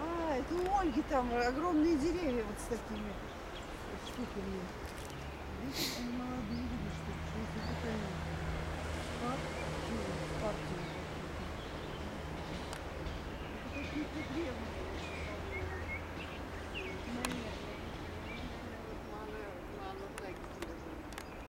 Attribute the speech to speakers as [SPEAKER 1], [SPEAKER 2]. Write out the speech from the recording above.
[SPEAKER 1] А, это у Ольги там огромные деревья вот с такими штуками. Видишь, они молодые, видишь, что это такая партия. Партия. Это какие-то древние.